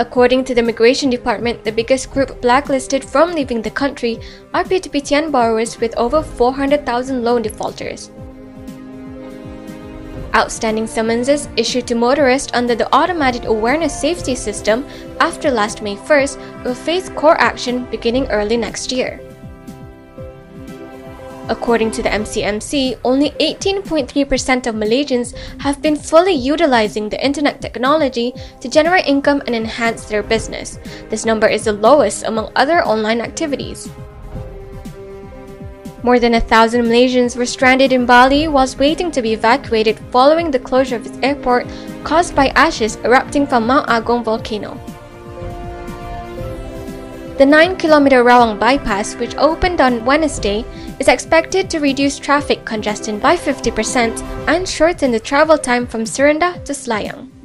According to the Immigration Department, the biggest group blacklisted from leaving the country are PTPTN borrowers with over 400,000 loan defaulters. Outstanding summonses issued to motorists under the Automated Awareness Safety System after last May 1st will face court action beginning early next year. According to the MCMC, only 18.3% of Malaysians have been fully utilizing the internet technology to generate income and enhance their business. This number is the lowest among other online activities. More than a thousand Malaysians were stranded in Bali whilst waiting to be evacuated following the closure of its airport caused by ashes erupting from Mount Agung volcano. The 9-kilometer Rawang bypass, which opened on Wednesday, is expected to reduce traffic congestion by 50% and shorten the travel time from Serendah to Selayang.